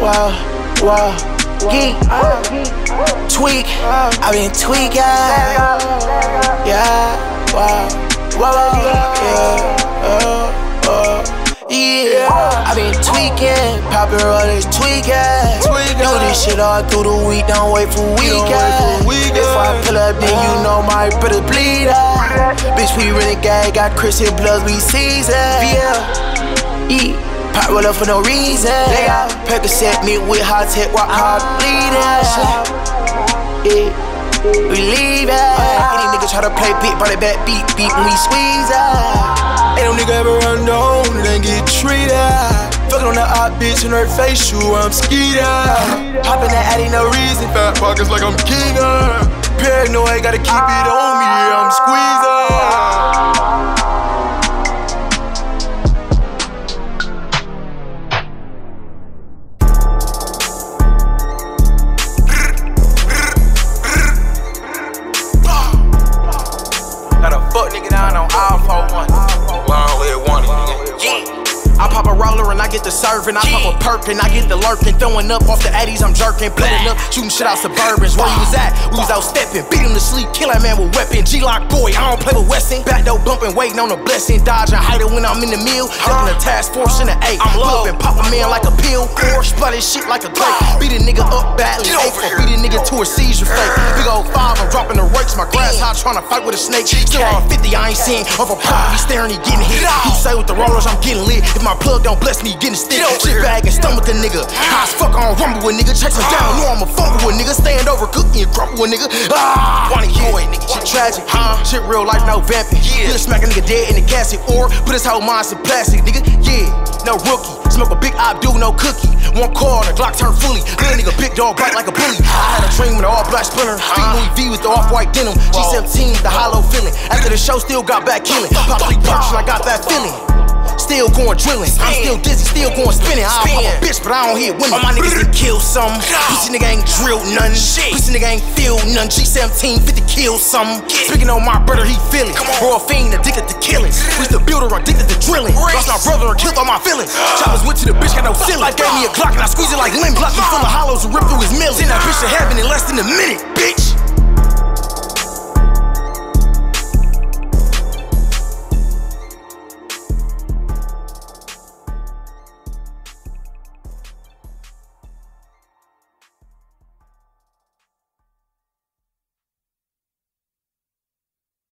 wow, wow. Geek, tweak, I been tweaking. Yeah, wow, wow, yeah, uh, uh, yeah. I been tweaking, poppin' rollers tweaking. Do this shit all through the week, don't wait for weekend. If I pull up, then you know my brother bleed out. Bitch, we really gang, got Christian blood, we season. Yeah, eat. Pop roll up for no reason. Percocet me with hot tech, rock hard ah. bleeding. Yeah, we leaving. Ah. Any nigga try to play brought it back beat, beat when we squeeze it. Ain't no nigga ever run down and then get treated. Fuckin' on the hot bitch in her face, shoe, I'm skeeted. Poppin' that addy, no reason. Fat pockets like I'm Keener. Paranoid, gotta keep it on me, I'm squeezing. Get the serving. I pop a perk and I get the lurking. Throwing up off the addies, I'm jerking. Blooding up, shooting shit out suburbans. Where you was at? We was out stepping. Beat him to sleep, kill that man with weapon. G Lock boy, I don't play with Weston. Back door bumping, waiting on a blessing. Dodging, hiding when I'm in the mill. Ducking the task force in the A. I'm low. and pop a man like a pill. Or sputting shit like a grape. Beat a nigga up badly. Get over Or here. beat a nigga to a seizure fake. Big old five, I'm dropping the rakes. My grass hot trying to fight with a snake. Still on 50, I ain't seen. Over pop, he staring, he getting hit. He say with the rollers, I'm getting lit. If my plug don't bless me, getting stick. Shit bag and stomach a nigga. High as fuck, I don't rumble with nigga. Chase him down, know I'm a fumble with nigga. Stand over, cookie and crumble with nigga. Ah, Wanna yeah. boy, nigga. Shit tragic, huh? Shit real life, no vamping. Yeah. He'll smack a nigga dead in the casket or put his whole mind in plastic, nigga. Yeah, no rookie. Smoke a big op, do no cookie. One car, the Glock turn fully. Little nigga, big dog, bite like a bully. I had a dream with an all black splinter. Feet Louis V with the off white denim. G17 with the hollow feeling. After the show, still got back killing. Pop three and I got that feeling. Still going drilling. I'm still dizzy, still going spinning. Pop a bitch, but I don't hit women. All my niggas done kill some. Pussy nigga ain't drilled none. Shit. Pussy nigga ain't feel none. G17, 50 kill some. Speaking on my brother, he feeling. Bro, a fiend addicted to killing. Wish the builder addicted to drilling. Lost my brother and killed all my feelings. Choppers went to the bitch, got no ceiling. Gave me a Glock and I squeezed it like lemon. Glock me full of hollows and ripped through his million. Send that bitch to heaven in less than a minute.